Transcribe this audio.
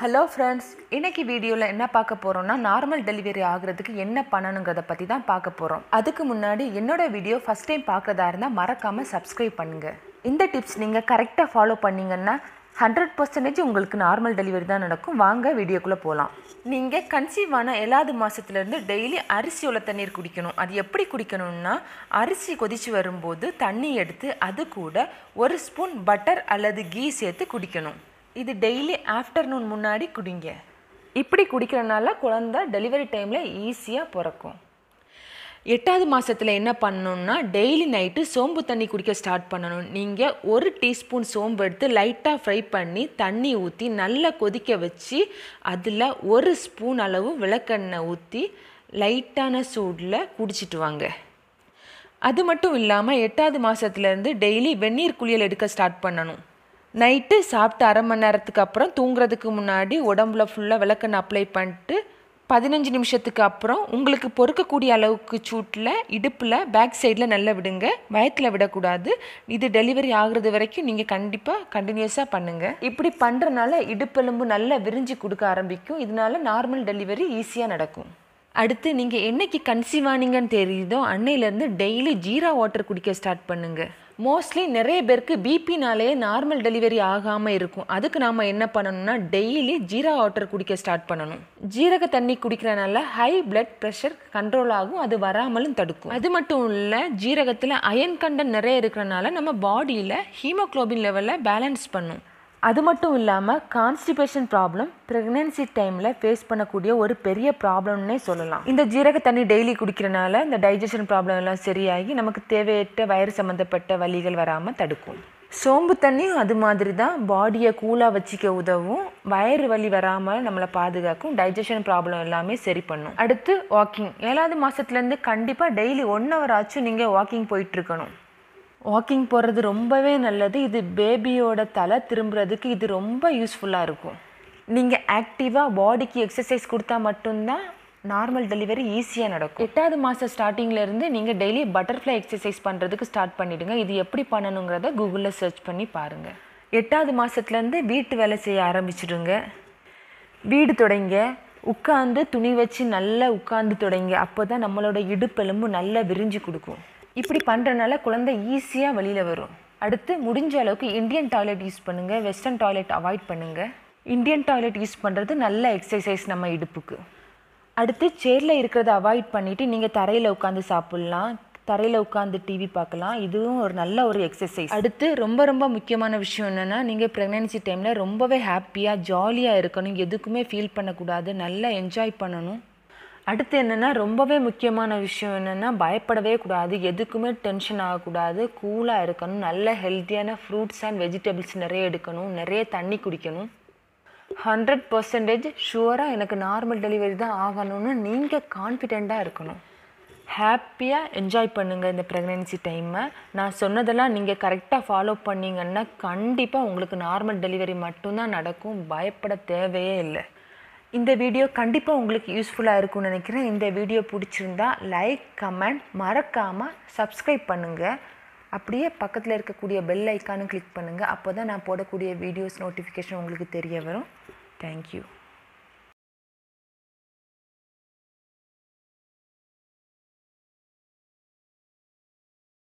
Hello friends இன்னைக்கு வீடியோவில் என்ன பார்க்க போகிறோம்னா நார்மல் டெலிவரி ஆகுறதுக்கு என்ன பண்ணணுங்கிறத பற்றி தான் பார்க்க போகிறோம் அதுக்கு முன்னாடி என்னோட வீடியோ ஃபஸ்ட் டைம் பார்க்குறதா இருந்தால் மறக்காமல் சப்ஸ்கிரைப் பண்ணுங்கள் இந்த டிப்ஸ் நீங்கள் கரெக்டாக ஃபாலோ பண்ணிங்கன்னா ஹண்ட்ரட் பர்சன்டேஜ் உங்களுக்கு நார்மல் டெலிவரி தான் நடக்கும். வாங்க வீடியோக்குள்ளே போகலாம் நீங்கள் கன்சீவ் ஆன ஏழாவது மாதத்துலேருந்து டெய்லி அரிசி உள்ள தண்ணீர் குடிக்கணும். அது எப்படி குடிக்கணும்னா அரிசி கொதிச்சு வரும்போது தண்ணி எடுத்து அது கூட ஒரு ஸ்பூன் பட்டர் அல்லது கீ சேர்த்து குடிக்கணும். இது டெய்லி ஆஃப்டர்நூன் முன்னாடி குடிங்க. இப்படி குடிக்கிறனால குழந்த டெலிவரி டைமில் ஈஸியாக பிறக்கும். எட்டாவது மாதத்தில் என்ன பண்ணணும்னா டெய்லி நைட்டு சோம்பு தண்ணி குடிக்க ஸ்டார்ட் பண்ணணும். நீங்கள் ஒரு டீஸ்பூன் சோம்பு எடுத்து லைட்டாக ஃப்ரை பண்ணி தண்ணி ஊற்றி நல்லா கொதிக்க வச்சு அதில் ஒரு ஸ்பூன் அளவு விளக்கெண்ணெய் ஊற்றி லைட்டான சூடில் குடிச்சிட்டு வாங்க. அது மட்டும் இல்லாமல் எட்டாவது மாதத்துலேருந்து டெய்லி வெந்நீர் குளியல் எடுக்க ஸ்டார்ட் பண்ணணும். நைட்டு சாப்பிட்டு அரை மணி நேரத்துக்கு அப்புறம் தூங்குறதுக்கு முன்னாடி உடம்புல ஃபுல்லாக விளக்கெண்ணெய் அப்ளை பண்ணிட்டு பதினஞ்சு நிமிஷத்துக்கு அப்புறம் உங்களுக்கு பொறுக்கக்கூடிய அளவுக்கு சூட்டில் இடுப்பில் பேக் சைடில் நல்லா விடுங்க. வயத்தில் விடக்கூடாது. இது டெலிவரி ஆகுறது வரைக்கும் நீங்கள் கண்டிப்பாக கண்டினியூஸாக பண்ணுங்கள் இப்படி பண்ணுறனால இடுப்பெலும்பு நல்லா விரிஞ்சு கொடுக்க ஆரம்பிக்கும். இதனால நார்மல் டெலிவரி ஈஸியாக நடக்கும். அடுத்து நீங்கள் என்னைக்கு கன்சீவ் ஆனீங்கன்னு தெரியுதோ அன்னையிலேருந்து டெய்லி ஜீரா வாட்டர் குடிக்க ஸ்டார்ட் பண்ணுங்கள் மோஸ்ட்லி நிறைய பேருக்கு பிபினாலே நார்மல் டெலிவரி ஆகாமல் இருக்கும். அதுக்கு நாம் என்ன பண்ணணும்னா டெய்லி ஜீரா வாட்டர் குடிக்க ஸ்டார்ட் பண்ணணும். ஜீரக தண்ணி குடிக்கிறனால ஹை பிளட் ப்ரெஷர் கண்ட்ரோல் ஆகும். அது வராமலும் தடுக்கும். அது மட்டும் இல்லை ஜீரகத்தில் அயன் கண்டன் நிறைய இருக்கிறனால நம்ம பாடியில் ஹீமோக்ளோபின் லெவலில் பேலன்ஸ் பண்ணும். அது மட்டும் இல்லாமல் கான்ஸ்டிபேஷன் ப்ராப்ளம் ப்ரெக்னென்சி டைமில் ஃபேஸ் பண்ணக்கூடிய ஒரு பெரிய ப்ராப்ளம்னே சொல்லலாம். இந்த ஜீரக தண்ணி டெய்லி குடிக்கிறனால இந்த டைஜஷன் ப்ராப்ளம் எல்லாம் சரியாகி நமக்கு தேவையற்ற வயிறு சம்மந்தப்பட்ட வலிகள் வராமல் தடுக்கும். சோம்பு தண்ணியும் அது மாதிரி தான் பாடியை கூலாக வச்சுக்க உதவும். வயிறு வலி வராமல் நம்மளை பாதுகாக்கும். டைஜஷன் ப்ராப்ளம் எல்லாமே சரி பண்ணும். அடுத்து வாக்கிங் ஏழாவது மாதத்துலேருந்து கண்டிப்பாக டெய்லி ஒன் ஹவர் ஆச்சும் நீங்கள் வாக்கிங் போயிட்டுருக்கணும் வாக்கிங் போகிறது ரொம்பவே நல்லது. இது பேபியோட தலை திரும்புறதுக்கு இது ரொம்ப யூஸ்ஃபுல்லாக இருக்கும். நீங்கள் ஆக்டிவாக பாடிக்கு எக்ஸசைஸ் கொடுத்தா மட்டும்தான் நார்மல் டெலிவரி ஈஸியாக நடக்கும். எட்டாவது மாதம் ஸ்டார்டிங்லேருந்து நீங்கள் டெய்லி பட்டர்ஃப்ளை எக்ஸசைஸ் பண்ணுறதுக்கு ஸ்டார்ட் பண்ணிவிடுங்க இது எப்படி பண்ணணுங்கிறத கூகுளில் சர்ச் பண்ணி பாருங்கள் எட்டாவது மாதத்துலேருந்து வீட்டு வேலை செய்ய ஆரம்பிச்சிடுங்க. வீடு தொடங்க. உட்காந்து துணி வச்சு நல்லா உட்காந்து தொடங்க. அப்போ தான் நம்மளோட இடுப்பெலும்பு நல்லா விரிஞ்சு கொடுக்கும். இப்படி பண்ணுறனால குழந்தை ஈஸியாக வெளியில் வரும். அடுத்து முடிஞ்ச அளவுக்கு இந்தியன் டாய்லெட் யூஸ் பண்ணுங்கள் வெஸ்டர்ன் டாய்லெட் அவாய்ட் பண்ணுங்கள் இந்தியன் டாய்லெட் யூஸ் பண்ணுறது நல்ல எக்ஸசைஸ் நம்ம இடுப்புக்கு. அடுத்து சேரில் இருக்கிறத அவாய்ட் பண்ணிவிட்டு நீங்கள் தரையில் உட்காந்து சாப்பிட்லாம். தரையில் உட்காந்து டிவி பார்க்கலாம். இதுவும் ஒரு நல்ல ஒரு எக்ஸசைஸ் அடுத்து ரொம்ப ரொம்ப முக்கியமான விஷயம் என்னென்னா நீங்கள் ப்ரெக்னென்சி டைமில் ரொம்பவே ஹாப்பியாக ஜாலியாக இருக்கணும். எதுக்குமே ஃபீல் பண்ணக்கூடாது. நல்லா என்ஜாய் பண்ணணும். அடுத்து என்னென்னா ரொம்பவே முக்கியமான விஷயம் என்னென்னா பயப்படவே கூடாது. எதுக்குமே டென்ஷன் ஆகக்கூடாது. கூலாக இருக்கணும். நல்ல ஹெல்த்தியான ஃப்ரூட்ஸ் அண்ட் வெஜிடபிள்ஸ் நிறைய எடுக்கணும். நிறைய தண்ணி குடிக்கணும். ஹண்ட்ரட் பர்சன்டேஜ் ஷுவராக எனக்கு நார்மல் டெலிவரி தான் ஆகணும்னு நீங்கள் கான்ஃபிடெண்ட்டாக இருக்கணும். ஹாப்பியாக என்ஜாய் பண்ணுங்கள் இந்த ப்ரெக்னென்சி டைமை நான் சொன்னதெல்லாம் நீங்கள் கரெக்டாக ஃபாலோ பண்ணிங்கன்னா கண்டிப்பாக உங்களுக்கு நார்மல் டெலிவரி மட்டும்தான் நடக்கும். பயப்பட தேவையே இல்லை. இந்த வீடியோ கண்டிப்பாக உங்களுக்கு யூஸ்ஃபுல்லாக இருக்கும்னு நினைக்கிறேன். இந்த வீடியோ பிடிச்சிருந்தா லைக் கமெண்ட் மறக்காமல் சப்ஸ்கிரைப் பண்ணுங்கள் அப்படியே பக்கத்தில் இருக்கக்கூடிய பெல் ஐக்கானும் கிளிக் பண்ணுங்கள் அப்போ தான் நான் போடக்கூடிய வீடியோஸ் நோட்டிஃபிகேஷன் உங்களுக்கு தெரிய வரும். தேங்க்யூ